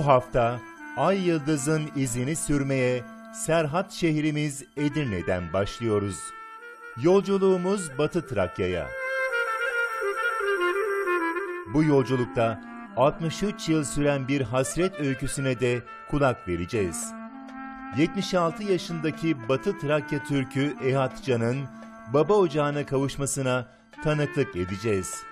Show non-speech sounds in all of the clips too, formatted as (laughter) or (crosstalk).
Bu hafta Ay Yıldız'ın izini sürmeye Serhat şehrimiz Edirne'den başlıyoruz. Yolculuğumuz Batı Trakya'ya. Bu yolculukta 63 yıl süren bir hasret öyküsüne de kulak vereceğiz. 76 yaşındaki Batı Trakya Türk'ü Ehat Can'ın baba ocağına kavuşmasına tanıklık edeceğiz.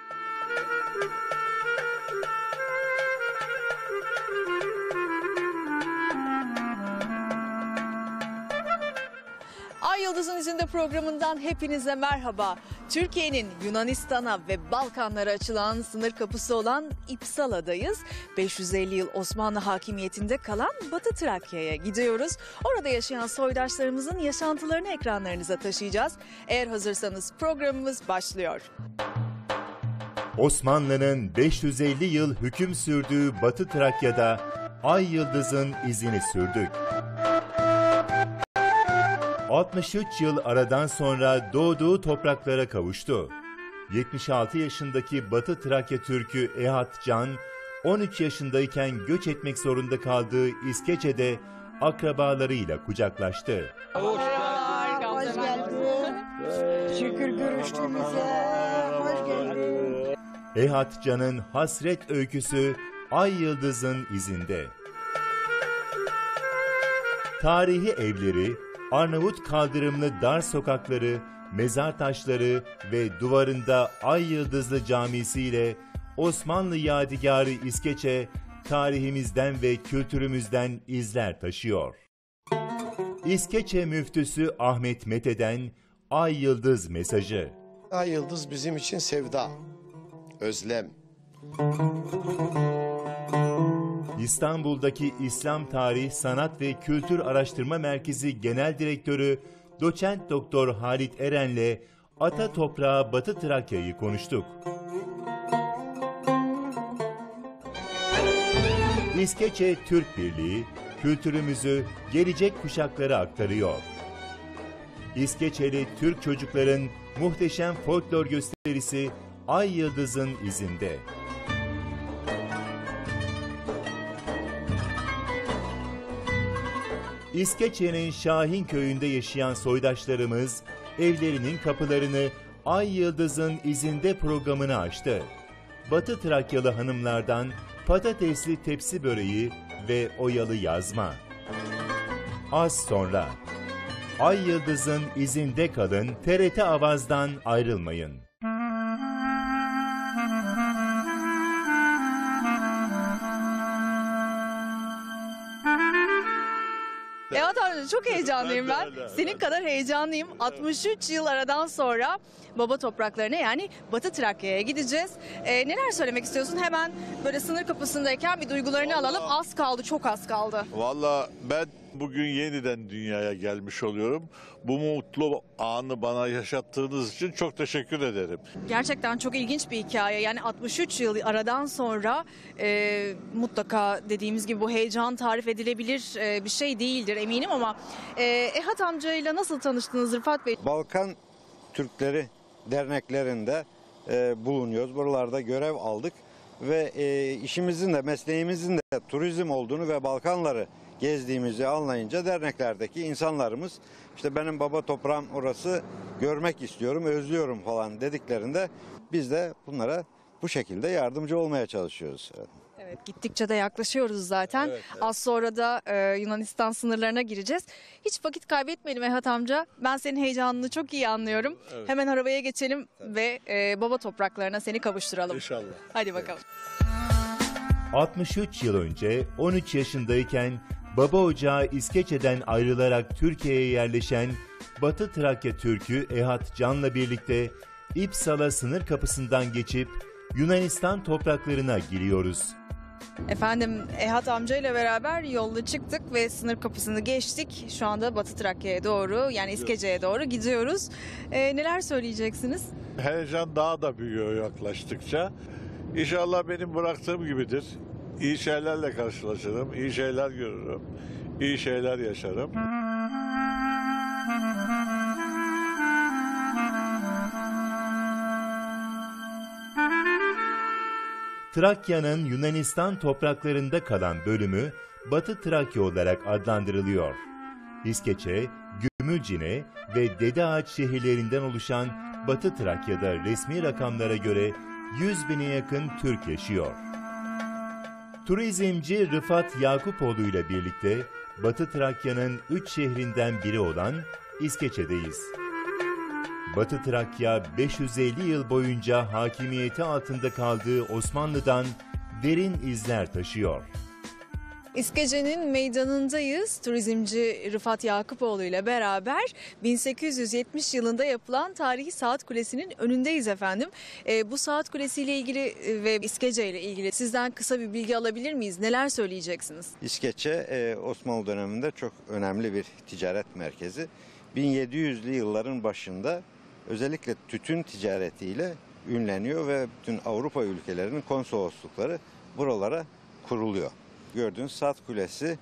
Yıldız'ın izinde programından hepinize merhaba. Türkiye'nin Yunanistan'a ve Balkanlara açılan sınır kapısı olan İpsala'dayız. 550 yıl Osmanlı hakimiyetinde kalan Batı Trakya'ya gidiyoruz. Orada yaşayan soydaşlarımızın yaşantılarını ekranlarınıza taşıyacağız. Eğer hazırsanız programımız başlıyor. Osmanlı'nın 550 yıl hüküm sürdüğü Batı Trakya'da Ay Yıldız'ın izini sürdük. 63 yıl aradan sonra doğduğu topraklara kavuştu. 76 yaşındaki Batı Trakya Türk'ü Ehat Can, 13 yaşındayken göç etmek zorunda kaldığı İskeçe'de akrabalarıyla kucaklaştı. Hoş geldin. Şükür görüştüğümüze. Hoş geldin. Ehat Can'ın hasret öyküsü Ay Yıldız'ın izinde. Tarihi evleri, Arnavut kaldırımlı dar sokakları, mezar taşları ve duvarında Ay Yıldızlı Camisi ile Osmanlı yadigarı İskeçe tarihimizden ve kültürümüzden izler taşıyor. İskeçe müftüsü Ahmet Mete'den Ay Yıldız mesajı. Ay yıldız bizim için sevda, özlem. İstanbul'daki İslam Tarih, Sanat ve Kültür Araştırma Merkezi Genel Direktörü Doçent Doktor Halit Eren'le Ata Toprağı Batı Trakya'yı konuştuk. İskeçe Türk Birliği kültürümüzü gelecek kuşaklara aktarıyor. İskeçeli Türk çocukların muhteşem folklor gösterisi Ay Yıldız'ın izinde. İskeçe'nin Şahin köyünde yaşayan soydaşlarımız evlerinin kapılarını Ay Yıldız'ın izinde programını açtı. Batı Trakyalı hanımlardan patatesli tepsi böreği ve oyalı yazma. Az sonra Ay Yıldız'ın izinde kalın TRT Avaz'dan ayrılmayın. Çok heyecanlıyım ben. Senin kadar heyecanlıyım. 63 yıl aradan sonra baba topraklarına yani Batı Trakya'ya gideceğiz. Ee, neler söylemek istiyorsun? Hemen böyle sınır kapısındayken bir duygularını alalım. Az kaldı, çok az kaldı. Valla ben bugün yeniden dünyaya gelmiş oluyorum. Bu mutlu anı bana yaşattığınız için çok teşekkür ederim. Gerçekten çok ilginç bir hikaye. Yani 63 yıl aradan sonra e, mutlaka dediğimiz gibi bu heyecan tarif edilebilir e, bir şey değildir eminim ama e, Ehat amcayla nasıl tanıştınız Rıfat Bey? Balkan Türkleri derneklerinde e, bulunuyoruz. Buralarda görev aldık ve e, işimizin de mesleğimizin de turizm olduğunu ve Balkanları gezdiğimizi anlayınca derneklerdeki insanlarımız işte benim baba toprağım orası görmek istiyorum, özlüyorum falan dediklerinde biz de bunlara bu şekilde yardımcı olmaya çalışıyoruz. Evet gittikçe de yaklaşıyoruz zaten. Az sonra da e, Yunanistan sınırlarına gireceğiz. Hiç vakit kaybetmeyelim Ehat amca. Ben senin heyecanını çok iyi anlıyorum. Hemen arabaya geçelim ve e, baba topraklarına seni kavuşturalım. İnşallah. Hadi bakalım. 63 yıl önce 13 yaşındayken baba ocağı İskeçe'den ayrılarak Türkiye'ye yerleşen Batı Trakya Türk'ü Ehat Can'la birlikte İpsala sınır kapısından geçip Yunanistan topraklarına giriyoruz. Efendim Ehat amca ile beraber yolda çıktık ve sınır kapısını geçtik. Şu anda Batı Trakya'ya doğru yani İskece'ye doğru gidiyoruz. E, neler söyleyeceksiniz? Heyecan daha da büyüyor yaklaştıkça. İnşallah benim bıraktığım gibidir. İyi şeylerle karşılaşırım, iyi şeyler görürüm, iyi şeyler yaşarım. Trakya'nın Yunanistan topraklarında kalan bölümü Batı Trakya olarak adlandırılıyor. İskeçe, Gümülcine ve Dede Ağaç şehirlerinden oluşan Batı Trakya'da resmi rakamlara göre 100 bine yakın Türk yaşıyor. Turizmci Rıfat Yakupoğlu ile birlikte Batı Trakya'nın 3 şehrinden biri olan İskeçe'deyiz. Batı Trakya 550 yıl boyunca hakimiyeti altında kaldığı Osmanlı'dan derin izler taşıyor. İskece'nin meydanındayız. Turizmci Rıfat Yakupoğlu ile beraber 1870 yılında yapılan tarihi saat kulesinin önündeyiz efendim. Ee, bu saat kulesi ile ilgili e, ve İskece ile ilgili sizden kısa bir bilgi alabilir miyiz? Neler söyleyeceksiniz? İskeçe e, Osmanlı döneminde çok önemli bir ticaret merkezi. 1700'lü yılların başında özellikle tütün ticaretiyle ünleniyor ve bütün Avrupa ülkelerinin konsoloslukları buralara kuruluyor. Gördüğünüz saat kulesi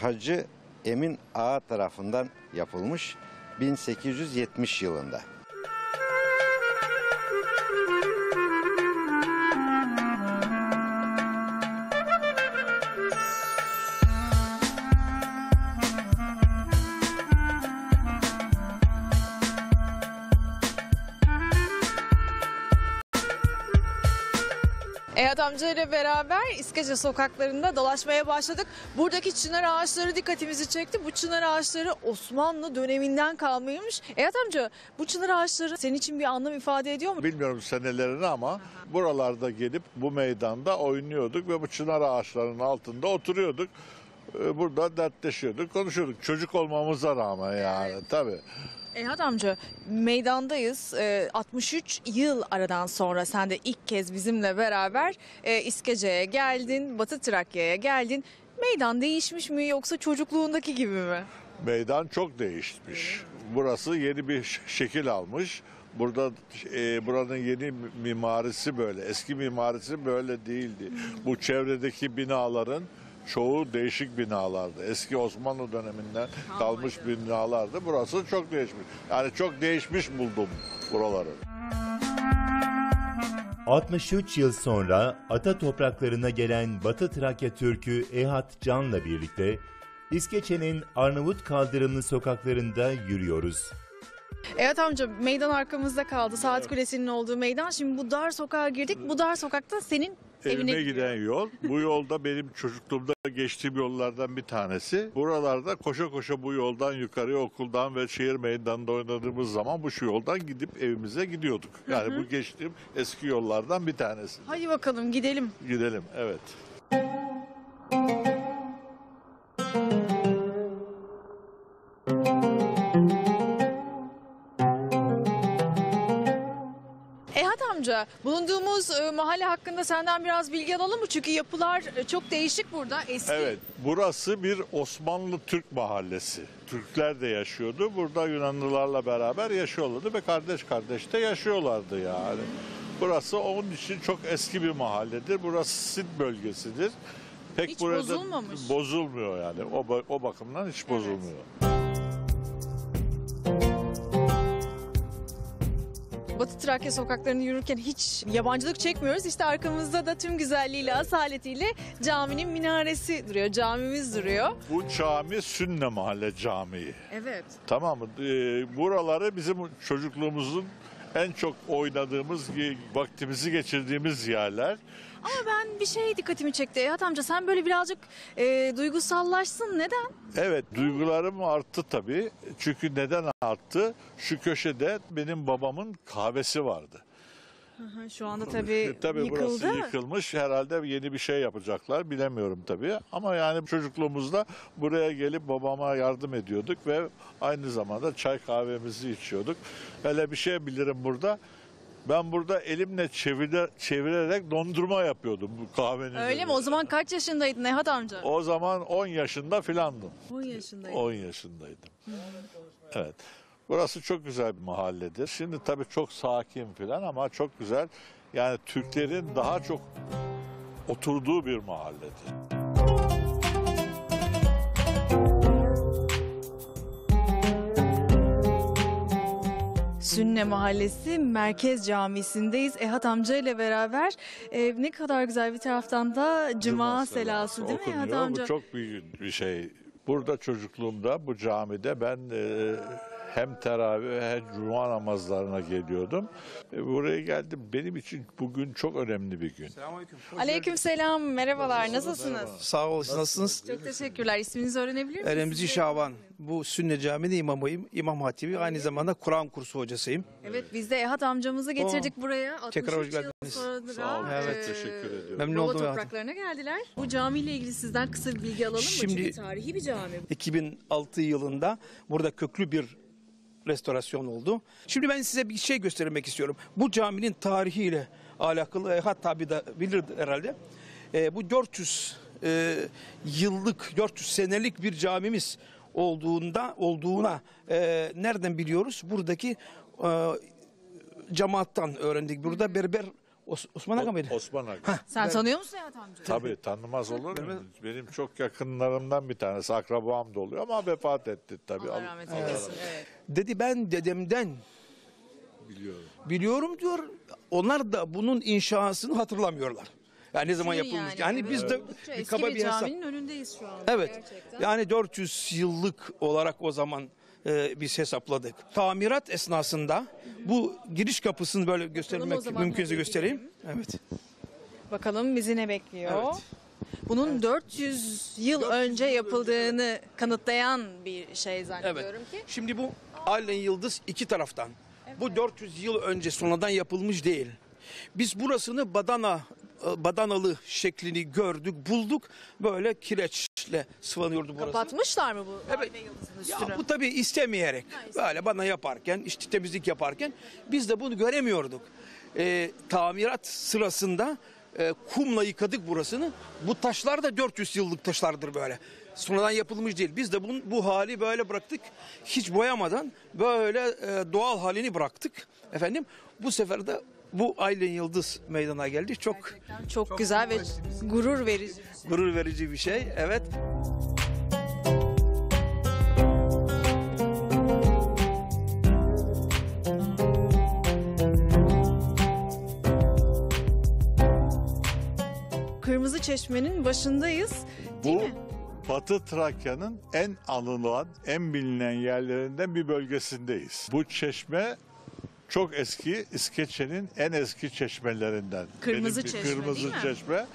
Hacı Emin Ağa tarafından yapılmış 1870 yılında. Amca ile beraber İskece sokaklarında dolaşmaya başladık. Buradaki çınar ağaçları dikkatimizi çekti. Bu çınar ağaçları Osmanlı döneminden kalmaymış. Eyhat amca bu çınar ağaçları senin için bir anlam ifade ediyor mu? Bilmiyorum senelerini ama buralarda gelip bu meydanda oynuyorduk ve bu çınar ağaçlarının altında oturuyorduk. Ee, Burada dertleşiyorduk, konuşuyorduk. Çocuk olmamıza rağmen yani tabii. Eyhat amca meydandayız. Ee, 63 yıl aradan sonra sen de ilk kez bizimle beraber e, İskece'ye geldin, Batı Trakya'ya geldin. Meydan değişmiş mi yoksa çocukluğundaki gibi mi? Meydan çok değişmiş. Burası yeni bir şekil almış. Burada e, buranın yeni mimarisi böyle. Eski mimarisi böyle değildi. Bu çevredeki binaların çoğu değişik binalardı. Eski Osmanlı döneminden kalmış binalardı. Burası çok değişmiş. Yani çok değişmiş buldum buraları. 63 yıl sonra ata topraklarına gelen Batı Trakya Türk'ü Ehat Can'la birlikte İskeçe'nin Arnavut kaldırımlı sokaklarında yürüyoruz. Eyhat amca meydan arkamızda kaldı. Saat Kulesi'nin olduğu meydan. Şimdi bu dar sokağa girdik. Bu dar sokakta senin evine gidiyor. giden yol. (laughs) Bu yolda benim çocukluğumda geçtiğim yollardan bir tanesi. Buralarda koşa koşa bu yoldan yukarıya okuldan ve şehir meydanında oynadığımız zaman bu şu yoldan gidip evimize gidiyorduk. Yani bu geçtiğim eski yollardan bir tanesi. Hadi bakalım gidelim. Gidelim evet. Eyhat bulunduğumuz e, mahalle hakkında senden biraz bilgi alalım mı? Çünkü yapılar e, çok değişik burada. Eski. Evet burası bir Osmanlı Türk mahallesi. Türkler de yaşıyordu. Burada Yunanlılarla beraber yaşıyorlardı ve kardeş kardeş de yaşıyorlardı yani. Burası onun için çok eski bir mahalledir. Burası Sid bölgesidir. Pek Hiç burada bozulmamış. Bozulmuyor yani. O, ba- o bakımdan hiç bozulmuyor. Batı Trakya sokaklarını yürürken hiç yabancılık çekmiyoruz. İşte arkamızda da tüm güzelliğiyle, asaletiyle caminin minaresi duruyor. Camimiz duruyor. Bu cami Sünne Mahalle Camii. Evet. Tamam mı? Ee, buraları bizim çocukluğumuzun en çok oynadığımız, vaktimizi geçirdiğimiz yerler. Ama ben bir şey dikkatimi çekti. Eyhat amca sen böyle birazcık e, duygusallaşsın. Neden? Evet duygularım arttı tabii. Çünkü neden arttı? Şu köşede benim babamın kahvesi vardı. Şu anda tabii, tabii yıkıldı. burası yıkılmış. Herhalde yeni bir şey yapacaklar. Bilemiyorum tabii. Ama yani çocukluğumuzda buraya gelip babama yardım ediyorduk ve aynı zamanda çay kahvemizi içiyorduk. Hele bir şey bilirim burada. Ben burada elimle çevire, çevirerek dondurma yapıyordum bu kahvenin. Öyle mi? üzerine. O zaman kaç yaşındaydın Eyhat amca? O zaman 10 yaşında filandım. 10 yaşındaydın. 10 yaşındaydım. Evet. Burası çok güzel bir mahalledir. Şimdi tabii çok sakin filan ama çok güzel. Yani Türklerin daha çok oturduğu bir mahalledir. Sünne Mahallesi Merkez Camisi'ndeyiz. Ehat amca ile beraber e, ne kadar güzel bir taraftan da Cuma, selası değil mi Ehat amca? Bu çok büyük bir şey. Burada çocukluğumda bu camide ben e, hem teravih hem cuma namazlarına geliyordum. E, buraya geldim. Benim için bugün çok önemli bir gün. Aleyküm selam, merhabalar, nasılsınız? Sağ olun, siz nasılsınız? Çok teşekkürler. İsminizi öğrenebilir miyim? Remzi Şaban. Bu Sünnet Camii'nin imamıyım. İmam Hatibi. Aynı zamanda Kur'an kursu hocasıyım. Evet, biz de Ehat amcamızı getirdik buraya. 63 Tekrar hoş geldiniz. sonra Sağ olun. Evet. Teşekkür ediyorum. Memnun Baba oldum. hayatım. topraklarına geldiler. Bu camiyle ilgili sizden kısa bir bilgi alalım mı? Şimdi- Çünkü tarihi bir cami. 2006 yılında burada köklü bir restorasyon oldu. Şimdi ben size bir şey göstermek istiyorum. Bu caminin tarihiyle alakalı e, hatta bir de bilir herhalde. E, bu 400 e, yıllık, 400 senelik bir camimiz olduğunda olduğuna e, nereden biliyoruz? Buradaki e, cemaattan öğrendik. Burada berber Os- Osman Aga mıydı? Osman Aga. Sen tanıyor musun Ehat amca? Tabii tanımaz olur mu? Benim çok yakınlarımdan bir tanesi. Akrabam da oluyor ama vefat etti tabii. Allah rahmet eylesin. Evet. Dedi ben dedemden Biliyorum. biliyorum diyor. Onlar da bunun inşasını hatırlamıyorlar. Yani ne zaman Değil yapılmış. Yani, evet. biz de Oldukça bir eski kaba bir bir hesap. caminin önündeyiz şu anda. Evet. Gerçekten. Yani 400 yıllık olarak o zaman e, biz hesapladık. Tamirat esnasında bu giriş kapısını böyle göstermek mümkünse göstereyim. Evet. Bakalım bizi ne bekliyor? Evet. Bunun 400 yıl önce yapıldığını kanıtlayan bir şey zannediyorum ki. Şimdi bu Allen Yıldız iki taraftan. Bu 400 yıl önce sonradan yapılmış değil. Biz burasını badana badanalı şeklini gördük, bulduk. Böyle kireçle sıvanıyordu burası. Kapatmışlar mı bu Evet. Ya bu tabii istemeyerek. Böyle bana yaparken, işte temizlik yaparken biz de bunu göremiyorduk. Ee, tamirat sırasında e, kumla yıkadık burasını. Bu taşlar da 400 yıllık taşlardır böyle. Sonradan yapılmış değil. Biz de bunun, bu hali böyle bıraktık. Hiç boyamadan böyle e, doğal halini bıraktık. Efendim bu sefer de bu Aylin Yıldız meydana geldi. Çok Çok, güzel ve gurur verici. gurur verici bir şey. Evet. Kırmızı Çeşme'nin başındayız. Değil Bu mi? Batı Trakya'nın en anılan, en bilinen yerlerinden bir bölgesindeyiz. Bu çeşme çok eski, İskeçe'nin en eski çeşmelerinden. Kırmızı Benim Çeşme, Kırmızı değil mi? çeşme.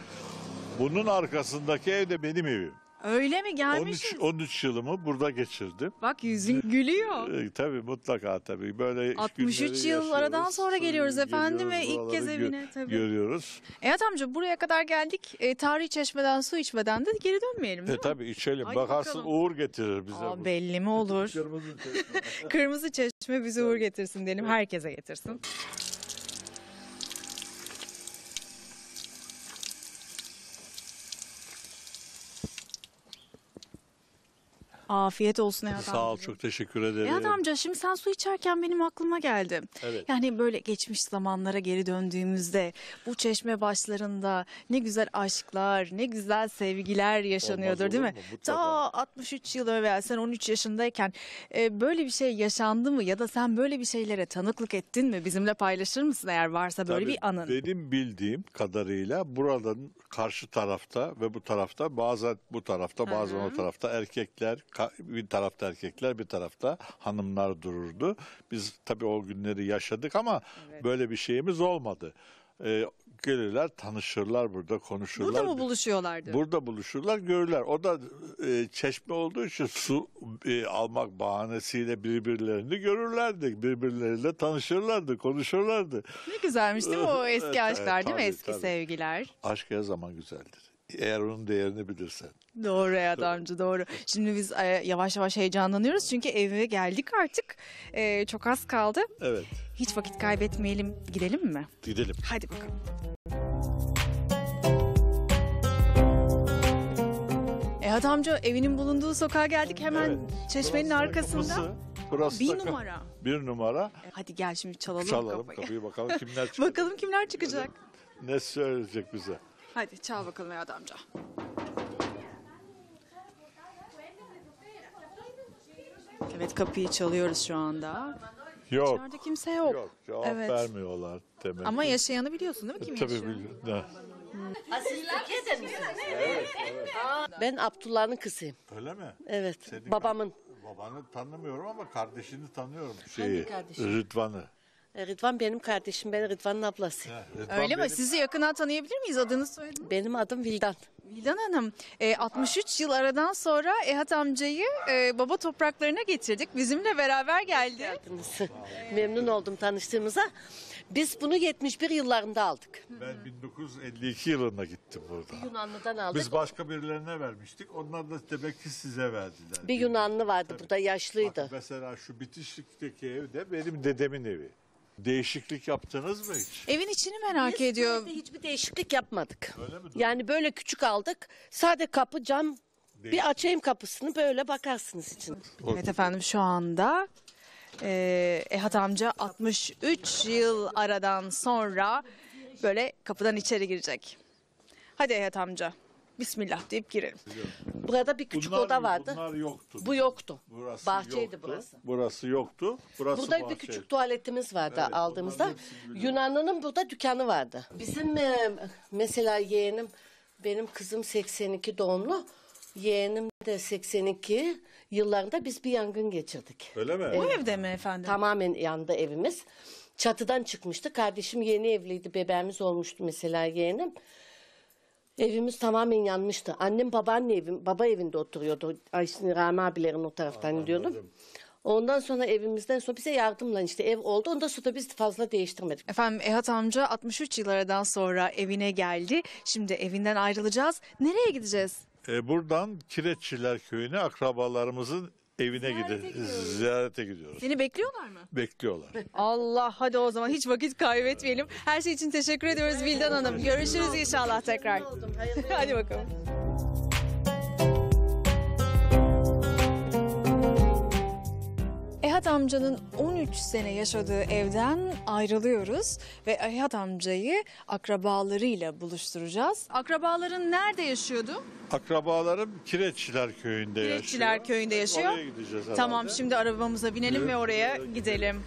Bunun arkasındaki ev de benim evim. Öyle mi 13, gelmiş? 13 yılımı burada geçirdim. Bak yüzün (laughs) gülüyor. Ee, tabii mutlaka tabii. Böyle 63 günleri yıl aradan sonra geliyoruz efendim ve ilk kez buraları gö- evine tabii. Görüyoruz. Evet amca buraya kadar geldik. E, tarihi çeşmeden su içmeden de geri dönmeyelim E değil mi? tabii içelim. Hadi Bakarsın bakalım. uğur getirir bize. Aa, bu. belli mi olur? Kırmızı çeşme. (laughs) Kırmızı çeşme bize uğur getirsin diyelim. Herkese getirsin. Afiyet olsun Eyhat Sağ ol çok teşekkür ederim. Eyhat amca şimdi sen su içerken benim aklıma geldi. Evet. Yani böyle geçmiş zamanlara geri döndüğümüzde bu çeşme başlarında ne güzel aşklar, ne güzel sevgiler yaşanıyordur Olmaz değil olur mi? mu? Mutlaka. Ta 63 yıl evvel sen 13 yaşındayken e, böyle bir şey yaşandı mı ya da sen böyle bir şeylere tanıklık ettin mi? Bizimle paylaşır mısın eğer varsa böyle Tabii, bir anın? Benim bildiğim kadarıyla buradan karşı tarafta ve bu tarafta bazen bu tarafta bazen o tarafta erkekler bir tarafta erkekler bir tarafta hanımlar dururdu. Biz tabii o günleri yaşadık ama böyle bir şeyimiz olmadı. Ee, gelirler tanışırlar burada konuşurlar. Burada mı buluşuyorlardı? Burada buluşurlar görürler. O da e, çeşme olduğu için su e, almak bahanesiyle birbirlerini görürlerdi. Birbirleriyle tanışırlardı, konuşurlardı. Ne güzelmiş değil mi o eski Evet, aşklar evet, değil mi? tabii, Eski tabii. sevgiler. Aşk her zaman güzeldir. Eğer onun değerini bilirsen. Doğru Hayat amca doğru. Şimdi biz e, yavaş yavaş heyecanlanıyoruz çünkü eve geldik artık. E, çok az kaldı. Evet, Hiç vakit kaybetmeyelim. Gidelim mi? gidelim. Hadi bakalım. Eyhat amca evinin bulunduğu sokağa geldik hemen Evet. çeşmenin Burası da arkasında. kapısı, burası Bir numara. Bir numara. Hadi gel şimdi çalalım, Çalalım kapıyı. kapıyı bakalım kimler (laughs) çıkacak. Bakalım kimler çıkacak. Ne söyleyecek bize. Hadi çal bakalım Eyhat amca. Evet kapıyı çalıyoruz şu anda. Yok. İçeride kimse yok. Yok cevap Evet. vermiyorlar demek. Ama ki. yaşayanı biliyorsun değil mi kim Tabii yaşıyor? biliyorum. Ne? Ben Abdullah'ın kızıyım. Öyle mi? Evet. Senin Babamın. Babanı tanımıyorum ama kardeşini tanıyorum. Şeyi, kardeşi? Rıdvan'ı. E, Rıdvan benim kardeşim. Ben Rıdvan'ın ablası. Rıdvan Öyle mi? benim- Sizi yakından tanıyabilir miyiz? Adını soyadını? Benim adım Vildan. Vildan Hanım, e, 63 yıl aradan sonra Ehat amcayı e, baba topraklarına getirdik. Bizimle beraber geldi. Geldiniz. (laughs) Memnun oldum tanıştığımıza. Biz bunu 71 yıllarında aldık. Ben 1952 yılında gittim burada. Yunanlı'dan aldık. Biz başka birilerine vermiştik. Onlar da demek ki size verdiler. Bir Yunanlı vardı burada yaşlıydı. Bak mesela şu bitişikteki ev de benim dedemin evi. Değişiklik yaptınız mı hiç? Evin içini merak Biz ediyor. evde hiçbir değişiklik yapmadık. Öyle mi? Yani böyle küçük aldık. Sade kapı, cam. Bir açayım kapısını böyle bakarsınız için. Evet efendim şu anda e, Ehat amca 63 yıl aradan sonra böyle kapıdan içeri girecek. Hadi Ehat amca. Bismillah deyip girelim. Burada bir küçük Bunlar- oda vardı. Bunlar yoktu. Bu yoktu. Burası Bahçeydi yoktu. burası. Burası yoktu. Burası Burada bir bahçeydi. küçük tuvaletimiz vardı Evet, aldığımızda. onların hepsini biliyorum. Yunanlı'nın burada dükkanı vardı. Bizim e, mesela yeğenim, benim kızım 82 doğumlu. Yeğenim de 82 yıllarında biz bir yangın geçirdik. Öyle mi? Bu evde mi efendim? Tamamen yandı evimiz. Çatıdan çıkmıştı. Kardeşim yeni evliydi. Bebeğimiz olmuştu mesela yeğenim. Evimiz tamamen yanmıştı. Annem babaanne evim, baba evinde oturuyordu. Ayşin Rami abilerin o taraftan diyordum. Ondan sonra evimizden sonra bize yardımla işte ev oldu. Ondan sonra biz fazla değiştirmedik. Efendim Ehat amca 63 yıl aradan sonra evine geldi. Şimdi evinden ayrılacağız. Nereye gideceğiz? E, buradan Kireççiler Köyü'ne akrabalarımızın evine gidiyoruz. Ziyarete gidiyoruz. Seni bekliyorlar mı? Bekliyorlar. (laughs) Allah hadi o zaman hiç vakit kaybetmeyelim. Her şey için teşekkür ediyoruz Vildan Hanım. Görüşürüz inşallah tekrar. hadi bakalım. Ehat amcanın 13 sene yaşadığı evden ayrılıyoruz ve Ehat amcayı akrabalarıyla buluşturacağız. Akrabaların nerede yaşıyordu? Akrabalarım Kireççiler Köyü'nde yaşıyor. Kireççiler köyünde yaşıyor. Oraya gideceğiz herhalde. Tamam şimdi arabamıza binelim ve oraya gidelim.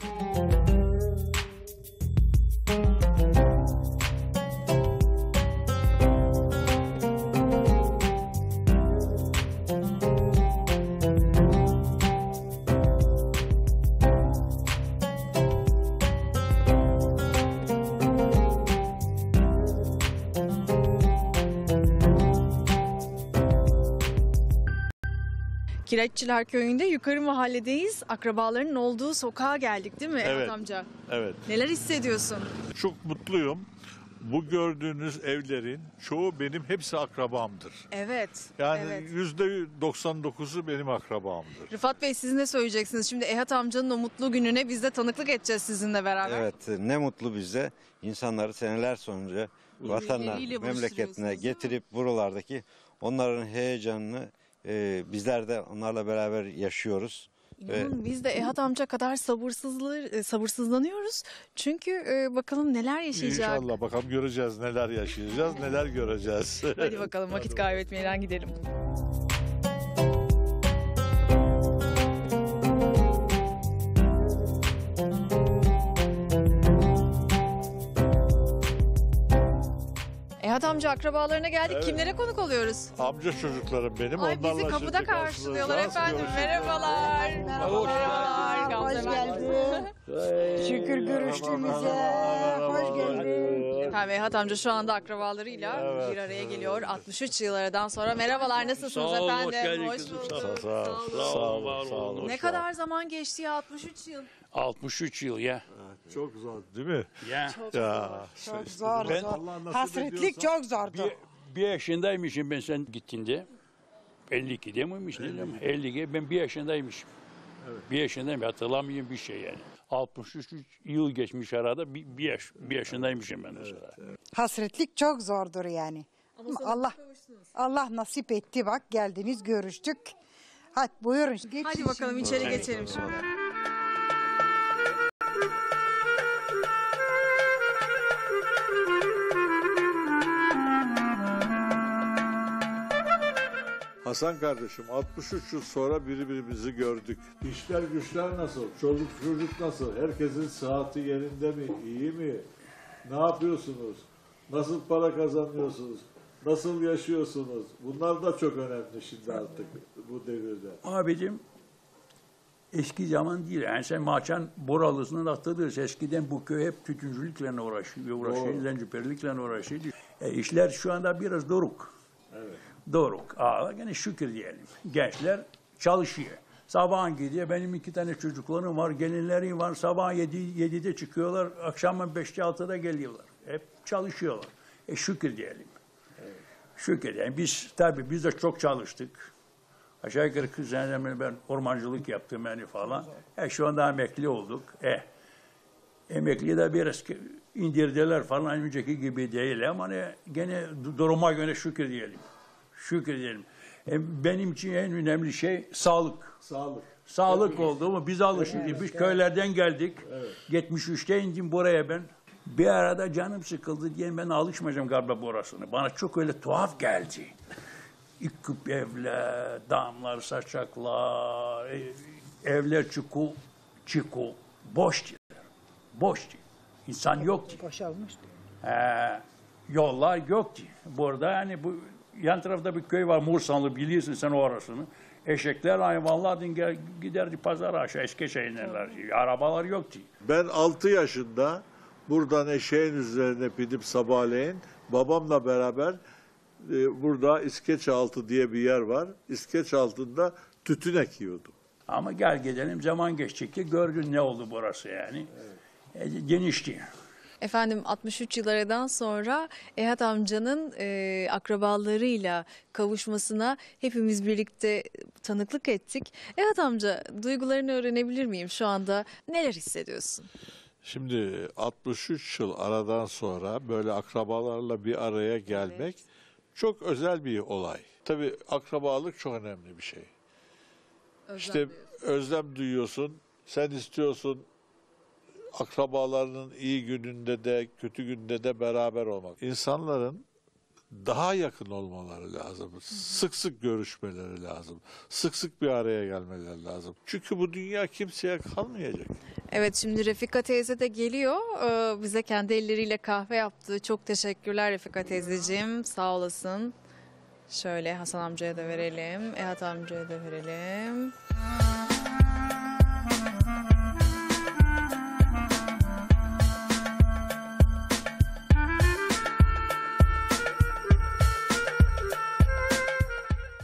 Kireççiler köyünde yukarı mahalledeyiz. Akrabaların olduğu sokağa geldik değil mi Evet. amca? Evet. Neler hissediyorsun? Çok mutluyum. Bu gördüğünüz evlerin çoğu benim hepsi akrabamdır. Evet. Yani evet. yüzde 99'u benim akrabamdır. Rıfat Bey siz ne söyleyeceksiniz? Şimdi Ehat amcanın o mutlu gününe biz de tanıklık edeceğiz sizinle beraber. Evet ne mutlu bize insanları seneler sonra vatanına, memleketine getirip buralardaki onların heyecanını e, bizler de onlarla beraber yaşıyoruz. Ve İnanın biz de Ehat amca kadar sabırsızlı, e, sabırsızlanıyoruz. Çünkü e, bakalım neler yaşayacak. İnşallah bakalım göreceğiz neler yaşayacağız, neler göreceğiz. Hadi bakalım vakit kaybetmeden gidelim. Ehat amca akrabalarına geldik. Evet. Kimlere konuk oluyoruz? Amca çocuklarım benim. Ay bizi onlarla kapıda şimdi karşılıyorlar efendim. Görüşürüz. Merhabalar. Merhabalar. Hoş geldin. Şükür görüştüğümüze. Hoş geldin. Efendim Ehat amca şu anda akrabalarıyla bir araya geliyor. 63 yıl aradan sonra. Merhabalar nasılsınız Sağ olun, efendim? hoş geldin Hoş bulduk. sağ ol. Sağ ol, sağ ol, var sağ ol. olun. Ne kadar zaman geçti ya 63 yıl. 63 yıl ya. Çok zor değil mi? Ya. Ya. Çok zor Ben- zor. Hasretlik çok zordu. Bir, bir yaşındaymışım ben sen gittiğinde. 52'de miymiş ne bileyim. 52 ben bir yaşındaymışım. Bir yaşındayım hatırlamıyorum bir şey yani. 63 yıl geçmiş arada bir, bir, yaş, bir yaşındaymışım ben mesela. Hasretlik çok zordur yani. Allah Allah nasip etti bak geldiniz görüştük. Hadi buyurun. Geçin Hadi bakalım şimdi. içeri geçelim şimdi. Hasan kardeşim 63 yıl sonra birbirimizi gördük. İşler güçler nasıl? Çoluk çocuk nasıl? Herkesin sıhhati yerinde mi? İyi mi? Ne yapıyorsunuz? Nasıl para kazanıyorsunuz? Nasıl yaşıyorsunuz? Bunlar da çok önemli şimdi artık bu devirde. Abicim eski zaman değil. Yani sen Maçan Boralısı'nın hatırlıyoruz. Eskiden bu köy hep tütüncülükle uğraşıyor. uğraşıyor Doğru. zenciperlikle uğraşıyor. E, işler şu anda biraz doruk. Doruk. Aa, gene şükür diyelim. Gençler çalışıyor. Sabahın gidiyor. Benim iki tane çocuklarım var, gelinlerim var. Sabah 7, 7'de çıkıyorlar. Akşamın 5'te 6'da geliyorlar. Hep çalışıyorlar. E şükür diyelim. Şükür yani biz tabii biz de çok çalıştık. Aşağı yukarı 40 seneden ben ormancılık yaptım yani falan. E şu anda emekli olduk. E emekli de biraz indirdiler falan önceki gibi değil ama ne, gene du- duruma göre şükür diyelim. Şükür diyelim. E, benim için en önemli şey sağlık. Sağlık. Sağlık oldu mu biz alıştık. Biz köylerden geldik. 73'te indim buraya ben. Bir arada canım sıkıldı diye ben alışmayacağım galiba burasını. Bana çok öyle tuhaf geldi. İkıp evler, damlar, saçaklar, e, evler çuku, çuku, boştu. Boştu. İnsan yoktu. Boşalmıştı. Ee, yollar yoktu. Burada yani bu yan tarafta bir köy var Mursanlı biliyorsun sen o orasını. Eşekler hayvanlar dinler, giderdi pazara aşağı Eskişehir'e inerler. Arabalar yoktu. Ben 6 yaşında buradan eşeğin üzerine binip sabahleyin babamla beraber e, burada İskeçaltı diye bir yer var. İskeçaltı'nda tütün ekiyordum. Ama gel gidelim zaman geçtikçe gördün ne oldu burası yani. E, genişti. Efendim 63 yıl aradan sonra Ehat amcanın e, akrabalarıyla kavuşmasına hepimiz birlikte tanıklık ettik. Ehat amca duygularını öğrenebilir miyim şu anda? Neler hissediyorsun? Şimdi 63 yıl aradan sonra böyle akrabalarla bir araya gelmek çok özel bir olay. Tabii akrabalık çok önemli bir şey. İşte özlem duyuyorsun. Sen istiyorsun akrabalarının iyi gününde de kötü günde de beraber olmak. İnsanların daha yakın olmaları lazım. Sık sık görüşmeleri lazım. Sık sık bir araya gelmeleri lazım. Çünkü bu dünya kimseye kalmayacak. Evet şimdi Refika teyze de geliyor. Ee, bize kendi elleriyle kahve yaptı. Çok teşekkürler Refika teyzeciğim. Sağ olasın. Şöyle Hasan amcaya da verelim. Ehat amcaya da verelim.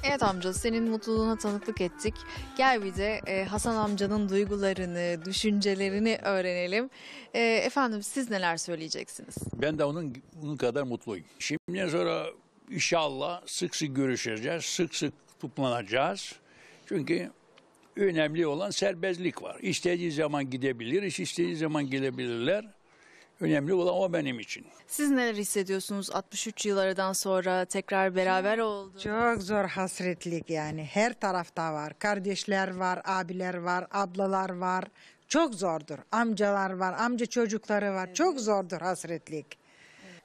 Evet amca senin mutluluğuna tanıklık ettik. Gel bir de e, Hasan amcanın duygularını, düşüncelerini öğrenelim. E, efendim siz neler söyleyeceksiniz? Ben de onun, onun kadar mutluyum. Şimdiden sonra inşallah sık sık görüşeceğiz, sık sık toplanacağız. Çünkü önemli olan serbestlik var. İstediği zaman gidebilir, istediği zaman gelebilirler. Önemli olan o benim için. Siz neler hissediyorsunuz 63 yıl aradan sonra tekrar beraber oldu? Çok zor hasretlik yani. Her tarafta var. Kardeşler var, abiler var, ablalar var. Çok zordur. Amcalar var, amca çocukları var. Çok zordur hasretlik.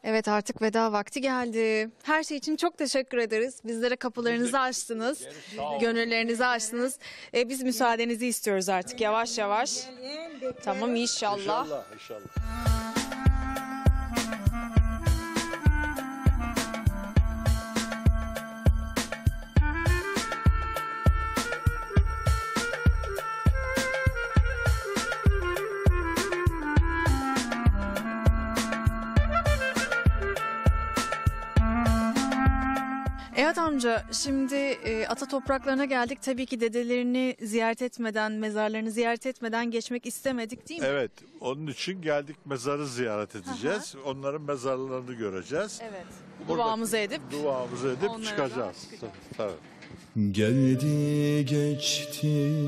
Evet artık veda vakti geldi. Her şey için çok teşekkür ederiz. Bizlere kapılarınızı açtınız. Gönüllerinizi açtınız. E, biz müsaadenizi istiyoruz artık yavaş yavaş. Tamam inşallah. İnşallah, inşallah. Evet amca şimdi e, ata topraklarına geldik. Tabii ki dedelerini ziyaret etmeden, mezarlarını ziyaret etmeden geçmek istemedik değil mi? Evet, onun için geldik mezarı ziyaret edeceğiz. Onların mezarlarını göreceğiz. Evet. Burada- Duamızı edip Duamızı edip Onlara da çıkacağız. çıkacağız. Tabii. Geldi geçti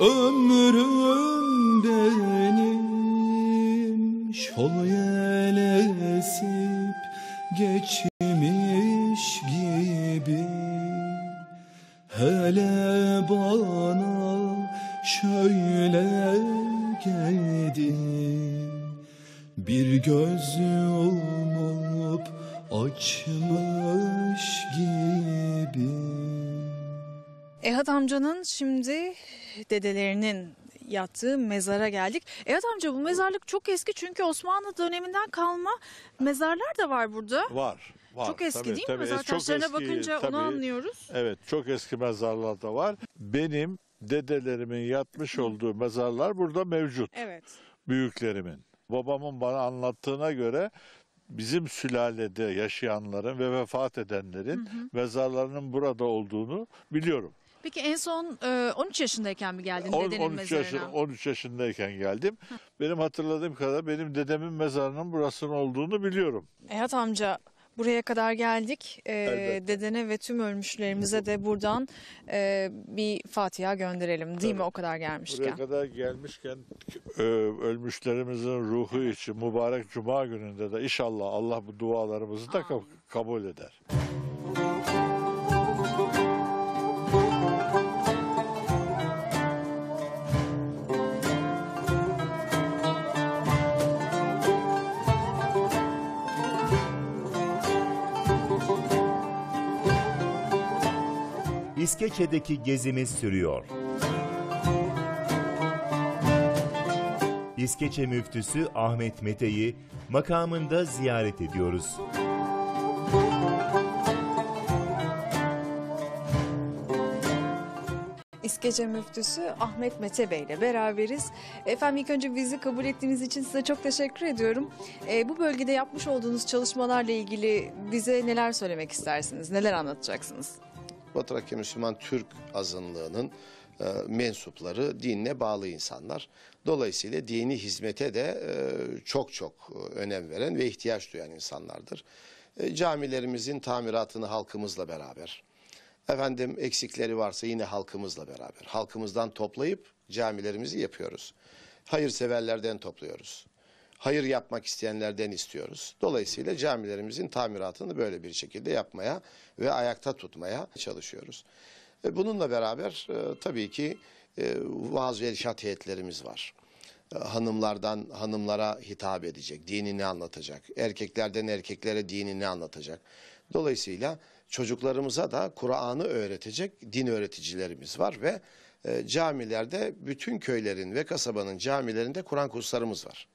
ömrüm benim Şol yel esip geçmiş şimdi dedelerinin yattığı mezara geldik. Ehat amca bu mezarlık çok eski çünkü Osmanlı döneminden kalma mezarlar da var burada. Var. var. çok eski Tabii, değil tabii. mi? Mezar taşlarına eski, bakınca tabii. onu anlıyoruz. Evet çok eski mezarlar da var. Benim dedelerimin yatmış olduğu mezarlar burada mevcut. Evet. Büyüklerimin. Babamın bana anlattığına göre bizim sülalede yaşayanların ve vefat edenlerin mezarlarının burada olduğunu biliyorum. Peki en son e, 13 yaşındayken mi geldin On- dedenin 13, yaşı- mezarına? 13 yaşındayken geldim. Benim hatırladığım kadar benim dedemin mezarının burasının olduğunu biliyorum. Ehat amca buraya kadar geldik. E, Elbette. dedene ve tüm ölmüşlerimize de (laughs) buradan e, bir Fatiha gönderelim değil mi Tabii. o kadar gelmişken? Buraya kadar gelmişken e, ölmüşlerimizin ruhu için mübarek cuma gününde de inşallah Allah bu dualarımızı da ka- kabul eder. İskeçe'deki gezimiz sürüyor. İskeçe müftüsü Ahmet Mete'yi makamında ziyaret ediyoruz. İskece müftüsü Ahmet Mete Bey ile beraberiz. Efendim ilk önce bizi kabul ettiğiniz için size çok teşekkür ediyorum. E, bu bölgede yapmış olduğunuz çalışmalarla ilgili bize neler söylemek istersiniz? Neler anlatacaksınız? Batı Trakya Müslüman Türk azınlığının e, mensupları dinine bağlı insanlar. Dolayısıyla dini hizmete de e, çok çok e, önem veren ve ihtiyaç duyan insanlardır. E, camilerimizin tamiratını halkımızla beraber, efendim eksikleri varsa yine halkımızla beraber, halkımızdan toplayıp camilerimizi yapıyoruz. Hayırseverlerden topluyoruz. Hayır yapmak isteyenlerden istiyoruz. Dolayısıyla camilerimizin tamiratını böyle bir şekilde yapmaya ve ayakta tutmaya çalışıyoruz. E, Bununla beraber e, tabii ki e, vaaz ve irşat heyetlerimiz var. Hanımlardan hanımlara hitap edecek, dinini anlatacak. Erkeklerden erkeklere dinini anlatacak. Dolayısıyla çocuklarımıza da Kur'an'ı öğretecek din öğreticilerimiz var ve camilerde bütün köylerin ve kasabanın camilerinde Kur'an kurslarımız var.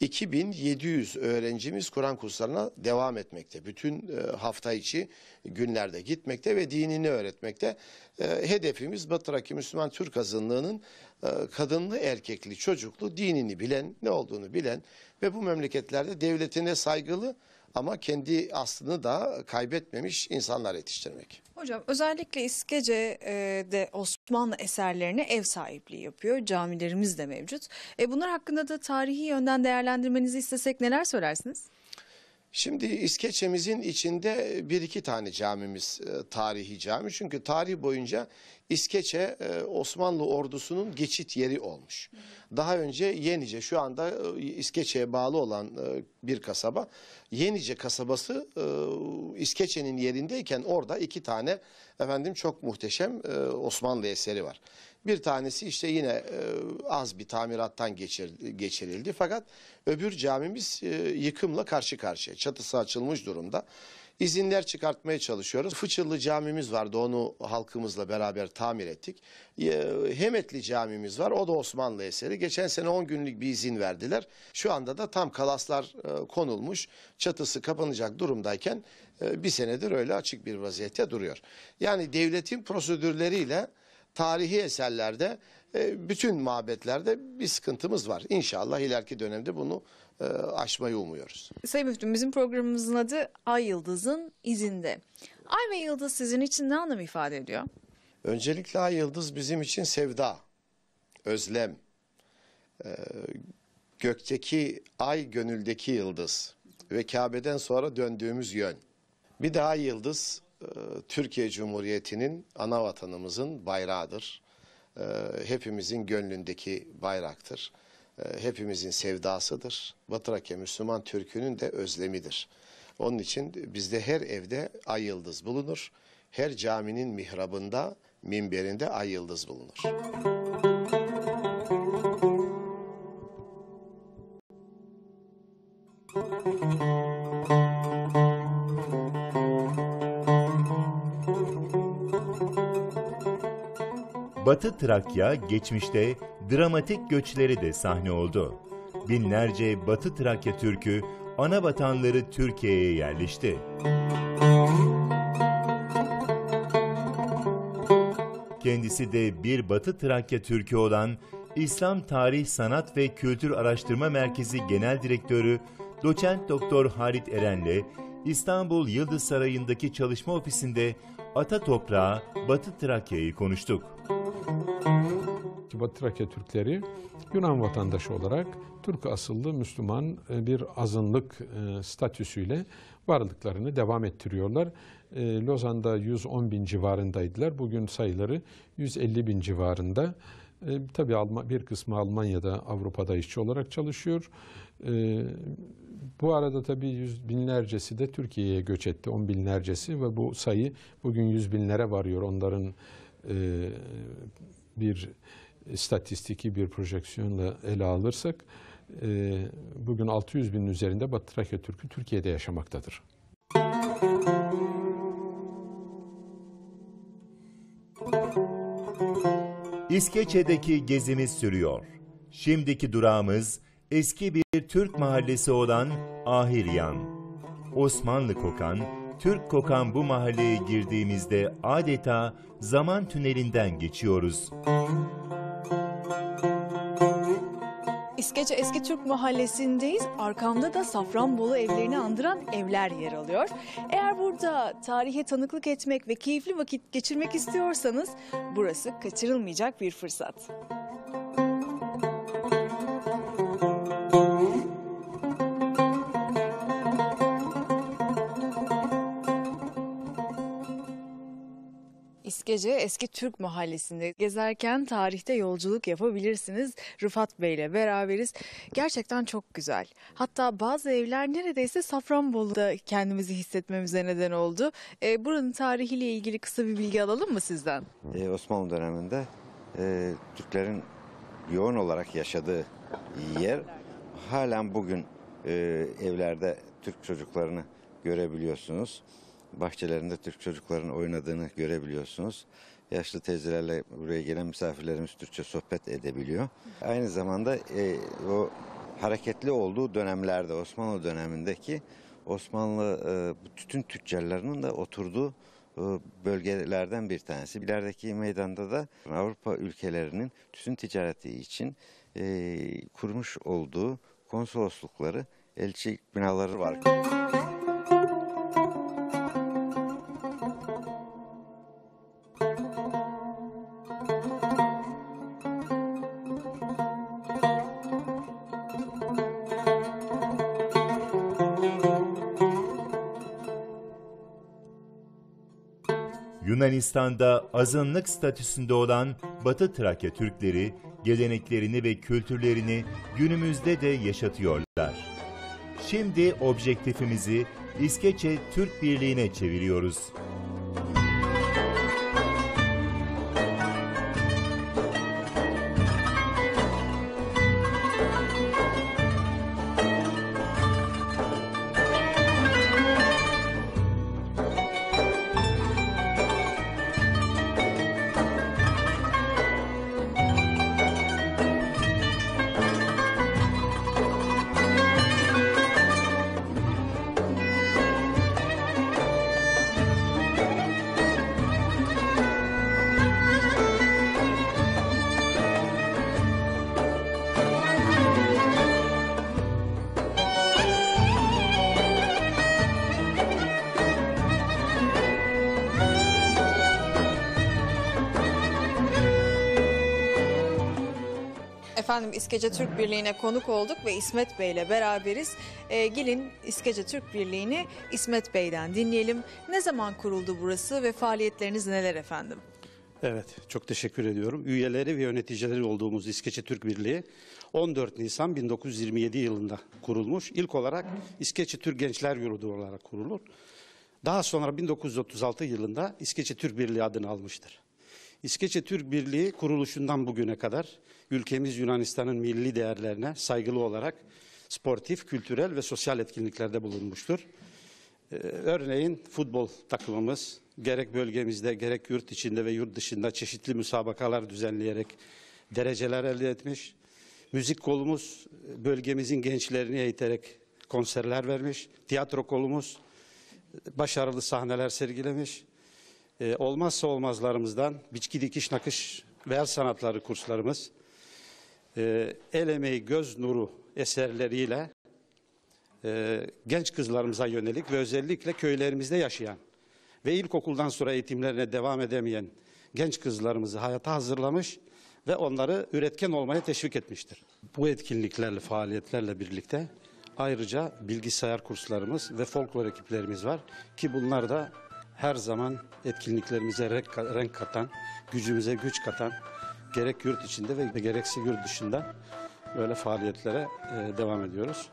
2700 öğrencimiz Kur'an kurslarına devam etmekte. Bütün e, hafta içi günlerde gitmekte ve dinini öğretmekte. E, hedefimiz Batı Trakya Müslüman Türk azınlığının e, kadınlı erkekli çocuklu dinini bilen, ne olduğunu bilen ve bu memleketlerde devletine saygılı ama kendi aslını da kaybetmemiş insanlar yetiştirmek. Hocam özellikle İskece'de Osmanlı eserlerine ev sahipliği yapıyor. Camilerimiz de mevcut. E, bunlar hakkında da tarihi yönden değerlendirmenizi istesek neler söylersiniz? Şimdi İskeçe'mizin içinde bir iki tane camimiz e, tarihi cami. Çünkü tarih boyunca İskeçe e, Osmanlı ordusunun geçit yeri olmuş. Daha önce Yenice şu anda e, İskeçe'ye bağlı olan bir kasaba. Yenice kasabası İskeçe'nin yerindeyken orada iki tane efendim çok muhteşem Osmanlı eseri var. Bir tanesi işte yine e, az bir tamirattan geçir, geçirildi fakat öbür camimiz e, yıkımla karşı karşıya. Çatısı açılmış durumda. İzinler çıkartmaya çalışıyoruz. Fıçıllı camimiz vardı onu halkımızla beraber tamir ettik. E, Hemetli camimiz var o da Osmanlı eseri. Geçen sene 10 günlük bir izin verdiler. Şu anda da tam kalaslar e, konulmuş. Çatısı kapanacak durumdayken e, bir senedir öyle açık bir vaziyette duruyor. Yani devletin prosedürleriyle tarihi eserlerde e, bütün mabetlerde bir sıkıntımız var. İnşallah ileriki dönemde bunu e, aşmayı umuyoruz. Sayın Müftüm bizim programımızın adı Ay Yıldız'ın izinde. Ay ve Yıldız sizin için ne anlam ifade ediyor? Öncelikle ay yıldız bizim için sevda, özlem. E, gökteki ay gönüldeki yıldız ve Kabe'den sonra döndüğümüz yön. Bir ay yıldız Türkiye Cumhuriyeti'nin ana vatanımızın bayrağıdır. E, hepimizin gönlündeki bayraktır. E, hepimizin sevdasıdır. Batı Trakya Müslüman Türk'ünün de özlemidir. Onun için bizde her evde ay yıldız bulunur. Her caminin mihrabında, minberinde ay yıldız bulunur. Batı Trakya geçmişte dramatik göçleri de sahne oldu. Binlerce Batı Trakya Türk'ü ana vatanları Türkiye'ye yerleşti. Kendisi de bir Batı Trakya Türk'ü olan İslam Tarih Sanat ve Kültür Araştırma Merkezi Genel Direktörü Doçent Doktor Halit Eren'le İstanbul Yıldız Sarayı'ndaki çalışma ofisinde Ata Toprağı, Batı Trakya'yı konuştuk. Batı Trakya Türkleri Yunan vatandaşı olarak Türk asıllı Müslüman e, bir azınlık e, statüsüyle varlıklarını devam ettiriyorlar. E, Lozan'da 110 bin civarındaydılar. Bugün sayıları 150 bin civarında. Tabii bir kısmı Almanya'da, Avrupa'da işçi olarak çalışıyor. Bu arada tabii yüz binlercesi de Türkiye'ye göç etti, on binlercesi ve bu sayı bugün yüz binlere varıyor. Onların bir istatistiki bir projeksiyonla ele alırsak e, bugün 600 binin üzerinde Batı Trakya Türk'ü Türkiye'de yaşamaktadır. İskeçe'deki gezimiz sürüyor. Şimdiki durağımız eski bir Türk mahallesi olan Ahiryan. Osmanlı kokan, Türk kokan bu mahalleye girdiğimizde adeta zaman tünelinden geçiyoruz. İskece Eski Türk Mahallesi'ndeyiz. Arkamda da Safranbolu evlerini andıran evler yer alıyor. Eğer burada tarihe tanıklık etmek ve keyifli vakit geçirmek istiyorsanız burası kaçırılmayacak bir fırsat. İskece Eski Türk Mahallesi'nde gezerken tarihte yolculuk yapabilirsiniz. Rıfat Bey ile beraberiz. Gerçekten çok güzel. Hatta bazı evler neredeyse Safranbolu'da kendimizi hissetmemize neden oldu. E, buranın tarihiyle ilgili kısa bir bilgi alalım mı sizden? Ee, Osmanlı döneminde e, Türklerin yoğun olarak yaşadığı yer halen bugün e, evlerde Türk çocuklarını görebiliyorsunuz bahçelerinde Türk çocukların oynadığını görebiliyorsunuz. Yaşlı teyzelerle buraya gelen misafirlerimiz Türkçe sohbet edebiliyor. Aynı zamanda e, o hareketli olduğu dönemlerde Osmanlı dönemindeki Osmanlı e, tütün tüccarlarının da oturduğu e, bölgelerden bir tanesi. İlerideki meydanda da Avrupa ülkelerinin tütün ticareti için e, kurmuş olduğu konsoloslukları, elçi binaları var. Yunanistan'da azınlık statüsünde olan Batı Trakya Türkleri geleneklerini ve kültürlerini günümüzde de yaşatıyorlar. Şimdi objektifimizi İskeçe Türk Birliği'ne çeviriyoruz. Efendim İskece Türk Birliği'ne konuk olduk ve İsmet Bey ile beraberiz. E, gelin İskece Türk Birliği'ni İsmet Bey'den dinleyelim. Ne zaman kuruldu burası ve faaliyetleriniz neler efendim? Evet, çok teşekkür ediyorum. Üyeleri ve yöneticileri olduğumuz İskeçe Türk Birliği 14 Nisan 1927 yılında kurulmuş. İlk olarak İskeçe Türk Gençler Yurdu olarak kurulur. Daha sonra 1936 yılında İskeçe Türk Birliği adını almıştır. İskeçe Türk Birliği kuruluşundan bugüne kadar ülkemiz Yunanistan'ın milli değerlerine saygılı olarak sportif, kültürel ve sosyal etkinliklerde bulunmuştur. Ee, örneğin futbol takımımız gerek bölgemizde gerek yurt içinde ve yurt dışında çeşitli müsabakalar düzenleyerek dereceler elde etmiş. Müzik kolumuz e, bölgemizin gençlerini eğiterek konserler vermiş. Tiyatro kolumuz e, başarılı sahneler sergilemiş. Ee, olmazsa olmazlarımızdan biçki dikiş nakış ve el sanatları kurslarımız e, el emeği göz nuru eserleriyle e, genç kızlarımıza yönelik ve özellikle köylerimizde yaşayan ve ilkokuldan sonra eğitimlerine devam edemeyen genç kızlarımızı hayata hazırlamış ve onları üretken olmaya teşvik etmiştir. Bu etkinliklerle, faaliyetlerle birlikte ayrıca bilgisayar kurslarımız ve folklor ekiplerimiz var ki bunlar da her zaman etkinliklerimize renk, katan, gücümüze güç katan gerek yurt içinde ve gerekse yurt dışında böyle faaliyetlere e, devam ediyoruz.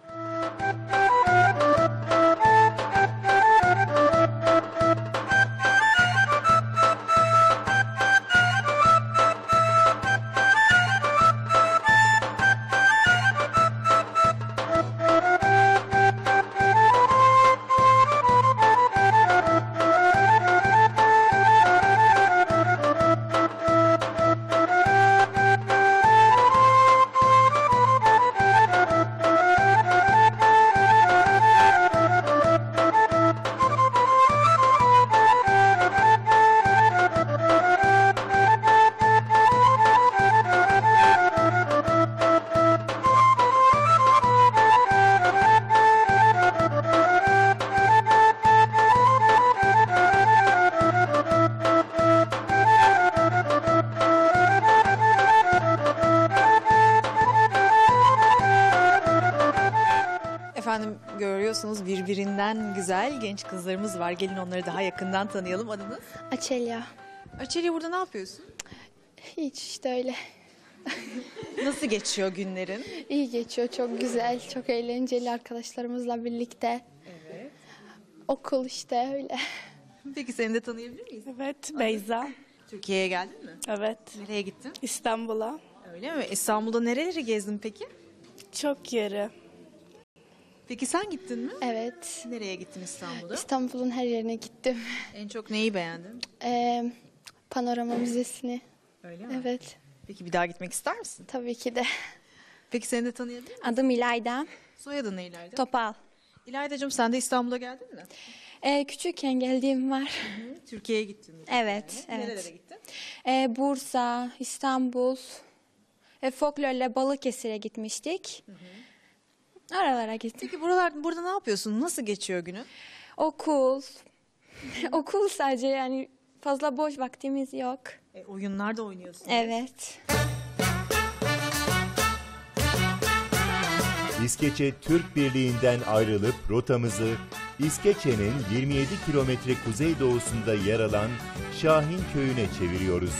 Görüyorsunuz birbirinden güzel genç kızlarımız var. Gelin onları daha yakından tanıyalım. Adınız? Açelya. Açeli burada ne yapıyorsun? Hiç işte öyle. (laughs) Nasıl geçiyor günlerin? İyi geçiyor, çok güzel, çok eğlenceli arkadaşlarımızla birlikte. Evet. Okul işte öyle. Peki seni de tanıyabilir miyiz? Evet, Beyza. Türkiye'ye geldin mi? Evet. Nereye gittin? İstanbul'a. Öyle mi? İstanbul'da nereleri gezdin peki? Çok yeri. Peki sen gittin mi? Evet. Nereye gittin İstanbul'da? İstanbul'un her yerine gittim. En çok neyi beğendin? Ee, Panorama Müzesi'ni. Öyle mi? Evet, Peki bir daha gitmek ister misin? tabii ki de. Peki seni de tanıyabilir miyim? Adım İlayda. Soyadın ne İlayda? Topal. İlayda'cığım sen de İstanbul'a geldin mi? Ee, küçükken geldiğim var. Türkiye'ye gittin mi? Evet, Yani. evet. Nerelere gittin? Ee, Bursa, İstanbul, e, folklorla Balıkesir'e gitmiştik. Oralara gittim. Peki buralar, burada ne yapıyorsun? Nasıl geçiyor günün? Okul. (laughs) Okul sadece yani fazla boş vaktimiz yok. E, oyunlar da oynuyorsun. Evet. İskeçe Türk Birliği'nden ayrılıp rotamızı İskeçe'nin 27 kilometre kuzeydoğusunda yer alan Şahin Köyü'ne çeviriyoruz.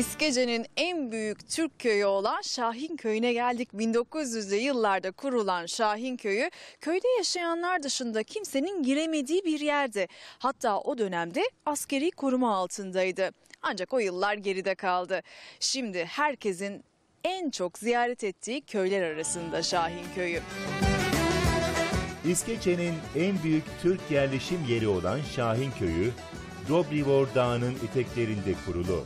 İskece'nin en büyük Türk köyü olan Şahin Köyü'ne geldik. 1900'lü yıllarda kurulan Şahin Köyü köyde yaşayanlar dışında kimsenin giremediği bir yerdi. Hatta o dönemde askeri koruma altındaydı. Ancak o yıllar geride kaldı. Şimdi herkesin en çok ziyaret ettiği köyler arasında Şahin Köyü. İskeçe'nin en büyük Türk yerleşim yeri olan Şahin Köyü, Dobrivor Dağı'nın eteklerinde kurulu.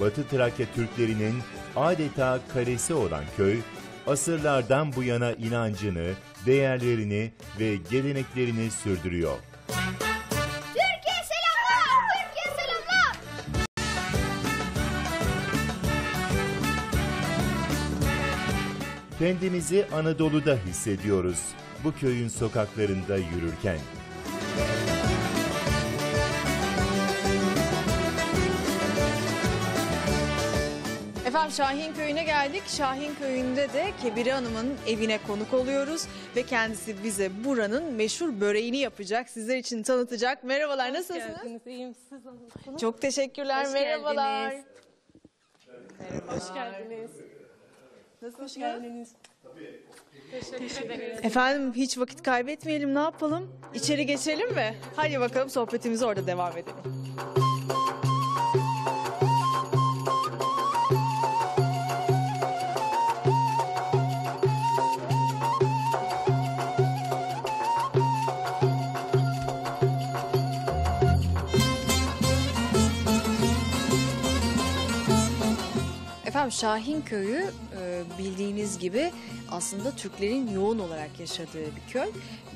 Batı Trakya Türklerinin adeta kalesi olan köy, asırlardan bu yana inancını, değerlerini ve geleneklerini sürdürüyor. Türkiye selamlar! Türkiye selamlar! Kendimizi Anadolu'da hissediyoruz bu köyün sokaklarında yürürken. Efendim Şahin Köyü'ne geldik. Şahin Köyü'nde de Kebire Hanım'ın evine konuk oluyoruz. Ve kendisi bize buranın meşhur böreğini yapacak. Sizler için tanıtacak. Merhabalar nasılsınız? geldiniz. İyiyim. Siz nasılsınız? Çok teşekkürler. Hoş Merhabalar. geldiniz. Hoş geldiniz. Hoş geldiniz. Teşekkür ederiz. Efendim hiç vakit kaybetmeyelim ne yapalım? İçeri geçelim mi? Hadi bakalım sohbetimize orada devam edelim. Efendim Şahin Köyü e, bildiğiniz gibi aslında Türklerin yoğun olarak yaşadığı bir köy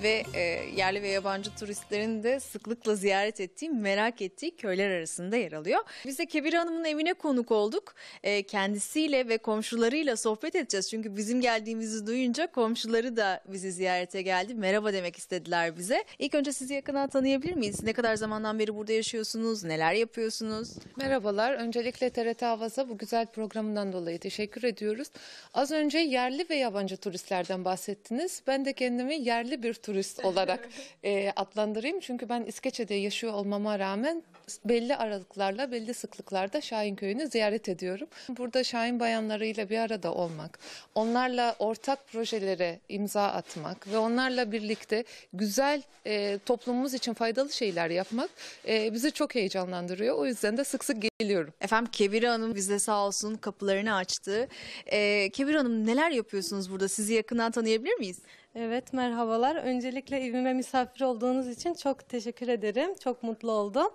ve e, yerli ve yabancı turistlerin de sıklıkla ziyaret ettiği, merak ettiği köyler arasında yer alıyor. Biz de Kebir Hanım'ın evine konuk olduk. E, kendisiyle ve komşularıyla sohbet edeceğiz. Çünkü bizim geldiğimizi duyunca komşuları da bizi ziyarete geldi. Merhaba demek istediler bize. İlk önce sizi yakından tanıyabilir miyiz? Ne kadar zamandan beri burada yaşıyorsunuz? Neler yapıyorsunuz? Merhabalar. Öncelikle TRT Havaz'a bu güzel programından dolayı teşekkür ediyoruz. Az önce yerli ve yabancı turistlerden bahsettiniz. Ben de kendimi yerli bir turist olarak (laughs) e, adlandırayım. Çünkü ben İskeçe'de yaşıyor olmama rağmen belli aralıklarla, belli sıklıklarda Şahin Köyü'nü ziyaret ediyorum. Burada Şahin bayanlarıyla bir arada olmak, onlarla ortak projelere imza atmak ve onlarla birlikte güzel e, toplumumuz için faydalı şeyler yapmak e, bizi çok heyecanlandırıyor. O yüzden de sık sık geliyorum. Efendim Kebir Hanım bize sağ olsun kapılarını açtı. Ee, Kebir Hanım neler yapıyorsunuz burada? Sizi yakından tanıyabilir miyiz? Evet merhabalar. Öncelikle evime misafir olduğunuz için çok teşekkür ederim. Çok mutlu oldum.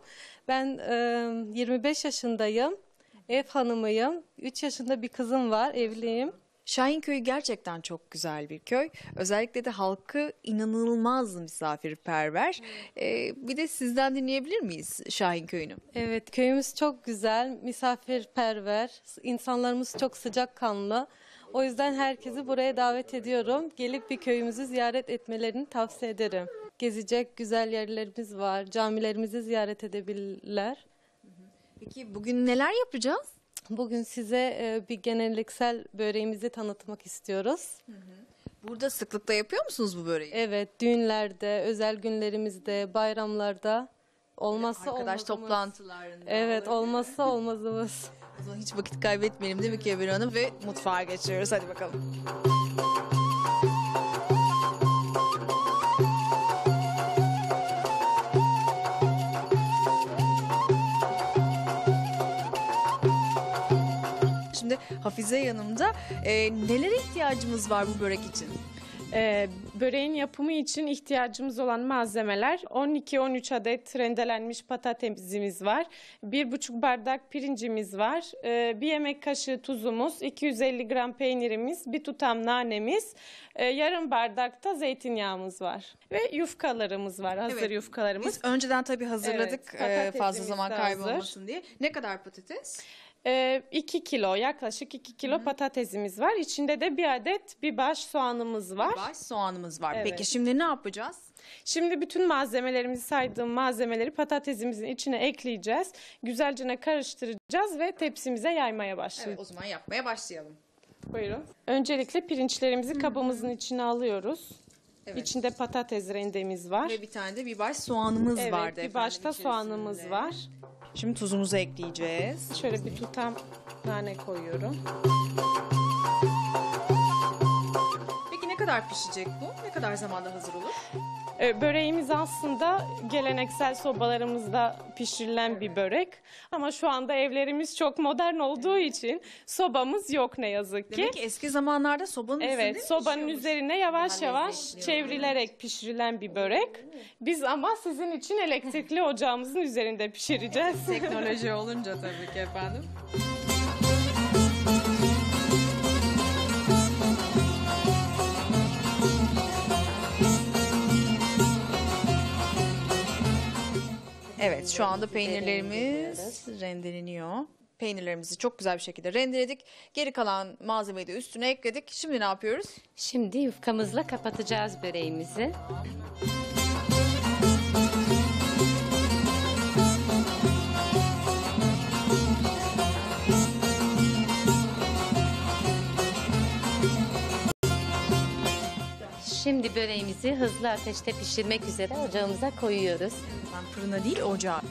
Ben e, 25 yaşındayım. Ev hanımıyım. 3 yaşında bir kızım var. Evliyim. Şahin Köyü gerçekten çok güzel bir köy. Özellikle de halkı inanılmaz misafirperver. Ee, bir de sizden dinleyebilir miyiz Şahin Köyü'nü? Evet köyümüz çok güzel, misafirperver. İnsanlarımız çok sıcakkanlı. O yüzden herkesi buraya davet ediyorum. Gelip bir köyümüzü ziyaret etmelerini tavsiye ederim. Gezecek güzel yerlerimiz var. Camilerimizi ziyaret edebilirler. Peki bugün neler yapacağız? Bugün size e, bir geneliksel böreğimizi tanıtmak istiyoruz. Burada sıklıkla yapıyor musunuz bu böreği? Evet, düğünlerde, özel günlerimizde, bayramlarda olmazsa Arkadaş olmazımız. toplantılarında. Evet, olmazsa olmazımız. (laughs) O zaman hiç vakit kaybetmeyelim değil mi Kebir Hanım? Ve mutfağa geçiyoruz. Hadi bakalım. Şimdi Hafize yanımda. Ee, nelere ihtiyacımız var bu börek için? Ee, böreğin yapımı için ihtiyacımız olan malzemeler 12-13 adet rendelenmiş patatesimiz var. 1,5 bardak pirincimiz var. Ee, bir yemek kaşığı tuzumuz, 250 gram peynirimiz, bir tutam nanemiz, e, yarım bardak da zeytinyağımız var. Ve yufkalarımız var, hazır Evet, yufkalarımız. Biz önceden tabii hazırladık Evet, ee, fazla zaman kaybolmasın diye. Ne kadar patates? 2 kilo yaklaşık 2 kilo patatesimiz var. İçinde de bir adet bir baş soğanımız var. Bir baş soğanımız var. Evet. Peki şimdi ne yapacağız? Şimdi bütün malzemelerimizi saydığım malzemeleri patatesimizin içine ekleyeceğiz. Güzelce karıştıracağız ve tepsimize yaymaya. Evet, o zaman yapmaya başlayalım. Buyurun. Öncelikle pirinçlerimizi kabımızın içine alıyoruz. İçinde patates rendemiz var. Ve bir tane de bir baş soğanımız evet, vardı bir efendim başta içerisinde. soğanımız var. Şimdi tuzumuzu ekleyeceğiz. Şöyle bir tutam nane koyuyorum. Peki ne kadar pişecek bu? Ne kadar zamanda hazır olur? Ee, Böreğimiz aslında geleneksel sobalarımızda pişirilen bir börek. Ama şu anda evlerimiz çok modern olduğu için sobamız yok ne yazık ki. Demek ki eski zamanlarda sobanın üzerinde Evet, mi sobanın pişiyormuş? üzerine yavaş yavaş çevrilerek pişirilen bir börek. Biz ama sizin için elektrikli ocağımızın üzerinde pişireceğiz. Teknoloji olunca tabii ki efendim. Evet şu anda peynirlerimiz rendeleniyor. Peynirlerimizi çok güzel bir şekilde rendeledik. Geri kalan malzemeyi de üstüne ekledik. Şimdi ne yapıyoruz? Şimdi yufkamızla kapatacağız böreğimizi. Şimdi böreğimizi hızlı ateşte pişirmek üzere ocağımıza koyuyoruz. Ben fırına değil ocağa.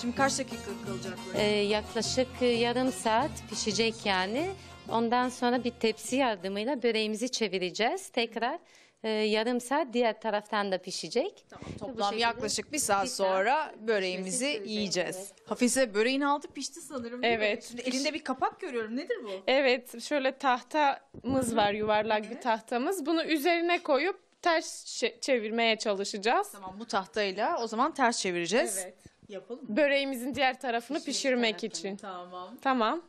Şimdi kaç dakika kalacak böyle? Ee, yaklaşık e, yarım saat pişecek yani. Ondan sonra bir tepsi yardımıyla böreğimizi çevireceğiz. Tekrar e, yarım saat diğer taraftan da pişecek. Bu Toplam şekilde yaklaşık bir saat bir saat sonra böreğimizi pişmesi yiyeceğiz. sürecek, Hafize böreğin altı pişti sanırım değil mi? Evet. Şimdi elinde bir kapak görüyorum. Nedir bu? Evet, şöyle tahtamız var, yuvarlak bir tahtamız. Bunu üzerine koyup ters çe- çevirmeye çalışacağız. Tamam, bu tahtayla o zaman ters çevireceğiz. Evet. Yapalım mı? Böreğimizin diğer tarafını pişirmek için. Tamam. Tamam.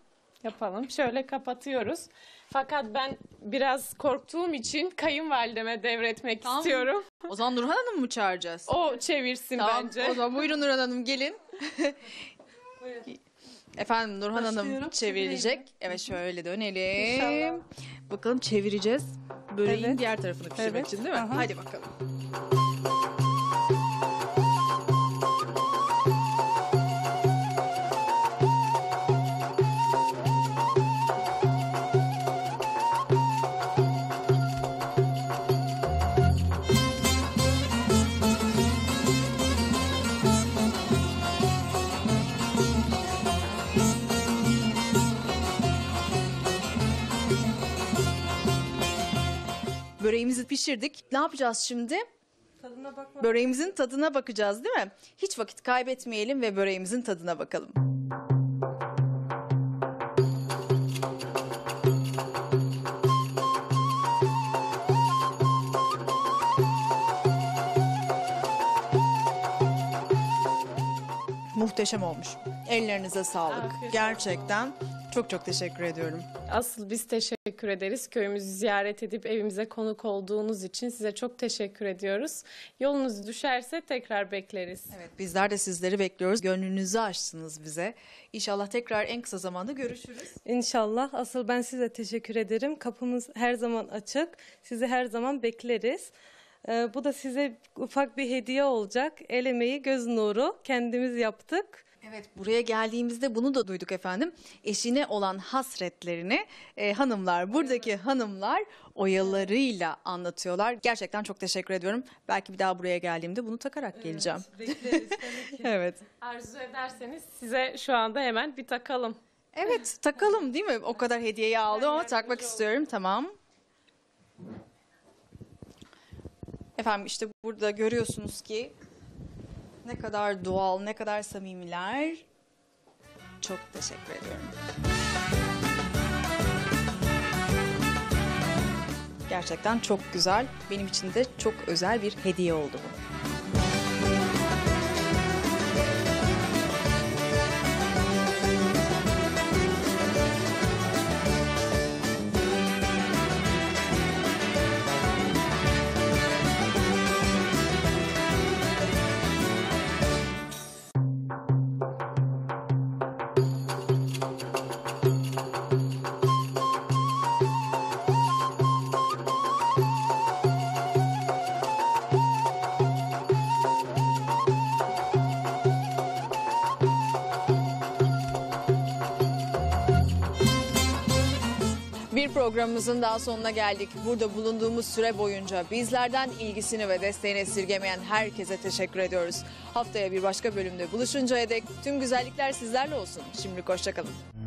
Yapalım. Şöyle kapatıyoruz. Fakat ben biraz korktuğum için kayınvalideme devretmek Tamam. istiyorum. O zaman Nurhan Hanım mı çağıracağız? O çevirsin Tamam, bence. O zaman buyurun Nurhan Hanım gelin. (laughs) Efendim Nurhan Hanım Başlıyorum. çevirecek. Evet şöyle dönelim. İnşallah. Bakalım çevireceğiz. Böreğin Evet. diğer tarafını pişirmek Evet. için değil mi? Aha. Hadi bakalım. Böreğimizi pişirdik. Ne yapacağız şimdi? Tadına bakma. Böreğimizin tadına bakacağız değil mi? Hiç vakit kaybetmeyelim ve böreğimizin tadına bakalım. Muhteşem olmuş. Ellerinize sağlık. Gerçekten çok çok teşekkür ediyorum. Asıl biz teşekkür ederiz. Köyümüzü ziyaret edip evimize konuk olduğunuz için size çok teşekkür ediyoruz. Yolunuz düşerse tekrar bekleriz. Evet bizler de sizleri bekliyoruz. Gönlünüzü açtınız bize. İnşallah tekrar en kısa zamanda görüşürüz. İnşallah. Asıl ben size teşekkür ederim. Kapımız her zaman açık. Sizi her zaman bekleriz. Ee, bu da size ufak bir hediye olacak. El emeği, göz nuru. Kendimiz yaptık. Evet buraya geldiğimizde bunu da duyduk efendim. Eşine olan hasretlerini e, hanımlar, buradaki hanımlar oyalarıyla anlatıyorlar. Gerçekten çok teşekkür ediyorum. Belki bir daha buraya geldiğimde bunu takarak geleceğim. Bekleriz tabii ki. (laughs) Evet. Arzu ederseniz size şu anda hemen bir takalım. Evet takalım değil mi? O kadar hediyeyi aldım ama takmak istiyorum. Tamam. Efendim işte burada görüyorsunuz ki ne kadar doğal, ne kadar samimiler. Çok teşekkür ediyorum. Gerçekten çok güzel. Benim için de çok özel bir hediye oldu bu. Programımızın daha sonuna geldik. Burada bulunduğumuz süre boyunca bizlerden ilgisini ve desteğini esirgemeyen herkese teşekkür ediyoruz. Haftaya bir başka bölümde buluşuncaya dek tüm güzellikler sizlerle olsun. Şimdilik hoşçakalın.